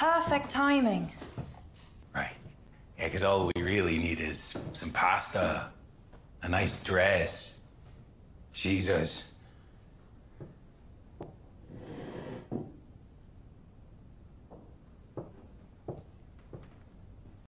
Perfect timing. Right. Yeah, because all we really need is some pasta, a nice dress. Jesus.